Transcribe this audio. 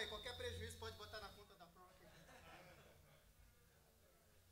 aí, qualquer prejuízo.